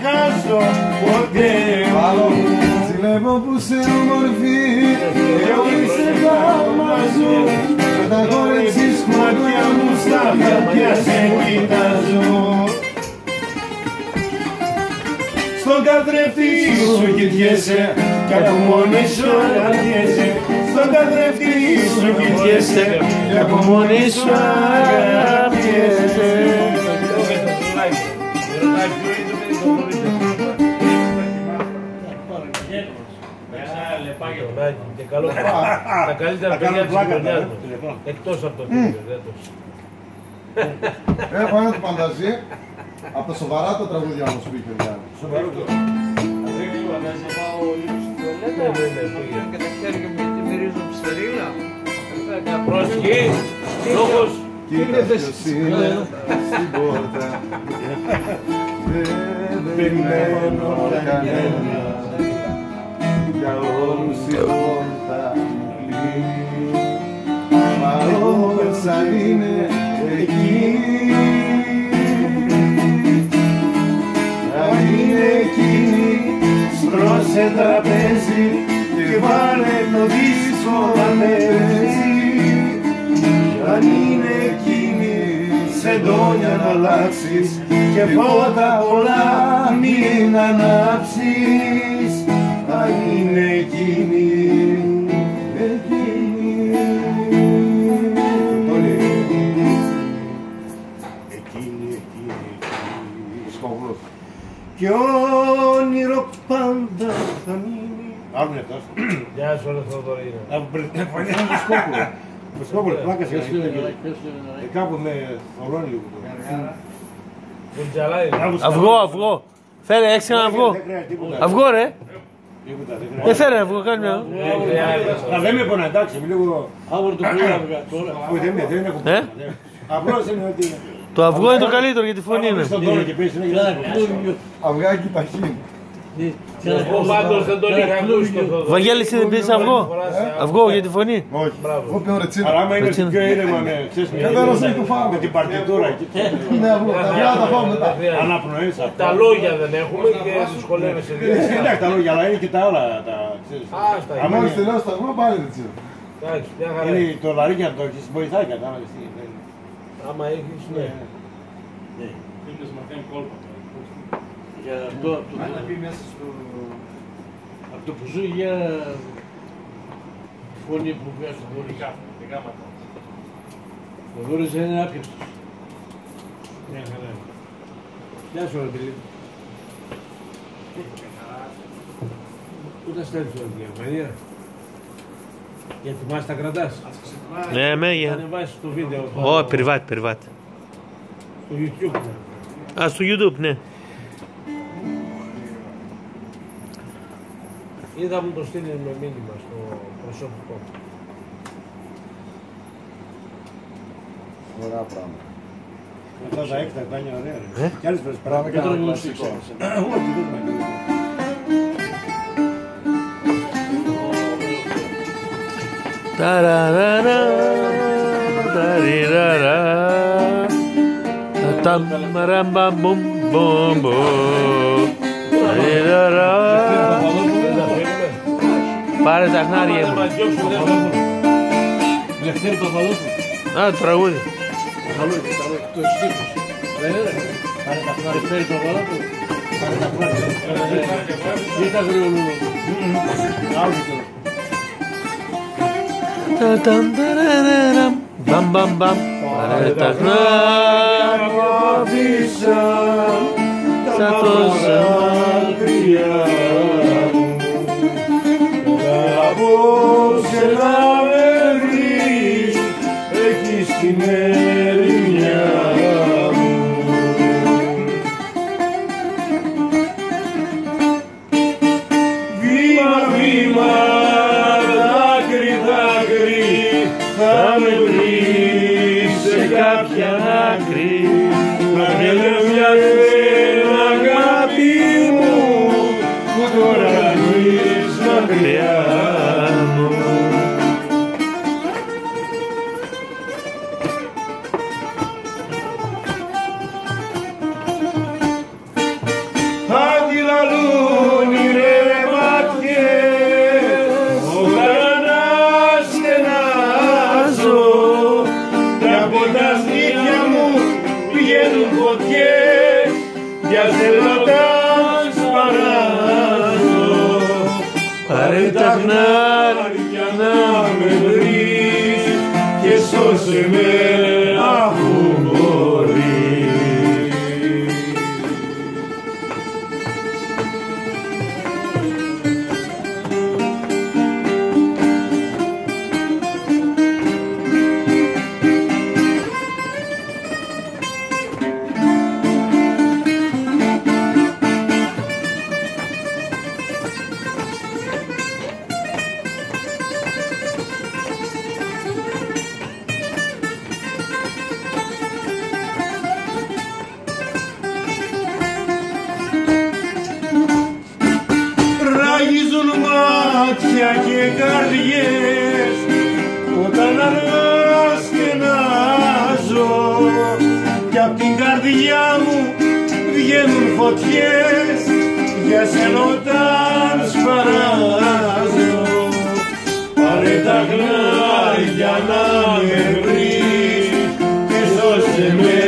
ξεχάσω ποτέ. Ζηλεύω που σε όμορφη. Εγώ είσαι θαύμα σου Καταγόρεψεις Μάτια μου στα χαρτιά σε κοιτάζω. Στον καθρέφτη σου κοιτιέσαι Κι από μόνη σου. αγαπιέσαι Στον καθρέφτη σου κοιτιέσαι Κι από μόνη σου αγαπιέσαι Και καλό Τα καλύτερα παιδιά της γειτονιάς μας. Εκτός από το βίντεο. δεν το- Έχω ένα του φανταζή Από τα σοβαρά τα τραγούδια όμως που είχε ο Γιάννης Ναι, ναι, ναι, πήγε. Και τα χέρια μου γιατί μυρίζω ψερίλα. Πρόσχη, λόγος. Κοίτα ποιος είναι στην πόρτα. Δεν περιμένω κανένα. Για όλους η πόρτα κλείνει Μα όμως αν είναι εκείνη Αν είναι εκείνη Στρώσε τραπέζι και βάλε το δίσκο να με παίζει Αν είναι εκείνη σε ντόνια να αλλάξεις και φώτα πολλά μην ανάψεις Αν είναι εκείνη, εκείνη Όλοι. Εκείνη, εκείνη, εκείνη Σκοβρός κι όνειρο πάντα θα μείνει. Άλλο είναι αυτός. Γεια σου ρε Θοδωρήνα. Από πρεφανία του Σκόπουλο. Το Σκόπουλο, πλάκα σε Ε, Κάπου με θολώνει λίγο. Κουντζαλά είναι. Άκουσα. Αυγό, αυγό. Φέρε, έχεις ένα αυγό. Δεν χρειάζεται τίποτα. Αυγό ρε. Τίποτα, δεν Ε, χρειάζεται. φέρε αυγό, κάνε μια. Δεν χρειάζεται. Α, Δεν με πονά, εντάξει, είμαι λίγο... Αύριο το πρωί αυγά τώρα. Όχι, δεν με, δεν έχω Ε; πονά. Απλώς είναι ότι... Το αυγό είναι το καλύτερο για τη φωνή Άμα είναι. πεις τον τόνο και πεις, είναι για να Αυγάκι ταχύ Εγώ πάντως δεν τον είχα ακούσει το Θοδωρή. Βαγγέλη, εσύ δεν πεις αυγό; Αυγό για τη φωνή. Όχι, εγώ πιω ρετσίνα Αλλά άμα είναι Έτσι είναι. πιο ήρεμα με, ξέρεις, με- Δεν δώσε το φάμε. με την παρτιτούρα εκεί. Ναι, αυγό, τα αυγά τα φάω μετά Αναπνοές αυτά. Τα λόγια δεν έχουμε και δυσκολεύεσαι. Ε, Εντάξει τα λόγια, αλλά είναι και τα άλλα. Τα, ξέρεις. Άστα, Άμα Μόλις είναι- τελειώσει τα αυγό πάλι ρετσίνα Εντάξει, μια χαρά. είναι είναι. το λαρίκι να το έχεις, βοηθάει κατάλαβες τι. δεν- Άμα έχεις, ναι. Για αυτό από το- από το που ζω για φωνή που βγάζει το χωρίς. Ο Δώρης δεν είναι άπιαστος. Μια χαρά είναι. Γεια σου ρε παιδί. Πού τα στέλνεις τώρα τη Γερμανία. Γιατί μας τα κρατάς. Ναι, με, Θα για. ανεβάσεις το βίντεο Ω, privat, privat. στο YouTube. Α, στο YouTube, ναι. Ή θα μου το στείλει με μήνυμα στο προσωπικό. Ωραία πράγματα Αυτά τα έκτα τα είναι ωραία. ρε. Ε; Κι άλλες φορές Πράγμα πράγμα. και το ένα γνωστικό. κλασικό Όχι, δεν είναι. Ταραραρα, ταριραρα, ταμ, ραμ, μπαμ, μπουμ, μπουμ, μπουμ. Ταριραρα. Πάρε τα χνάρια μου. Λευτέρη Παπαδόπουλου. Α, το τραγούδι. Καλό είναι, καλό είναι. Το στίχος. Δεν είναι. Λευτέρη Παπαδόπουλου. Κοίτα γρήγορα. Άλλο τώρα. Τα ταμ, ταραραραμ, μπαμ, μπαμ, μπαμ. Πάρε τα χνάρια μου Αφήσα σαν τόσα μακριά Απόψε να με βρεις εκεί στην ερημιά μου. Βήμα, βήμα, φωτιές για θελωτά σπαράζω πάρε τα χνάρια να με βρεις και σώσε με. μάτια και καρδιές όταν αναστενάζω κι απ' την καρδιά μου βγαίνουν φωτιές για σένα όταν σπαράζω. Πάρε τα γλάρια να με βρεις πίσω σε μένα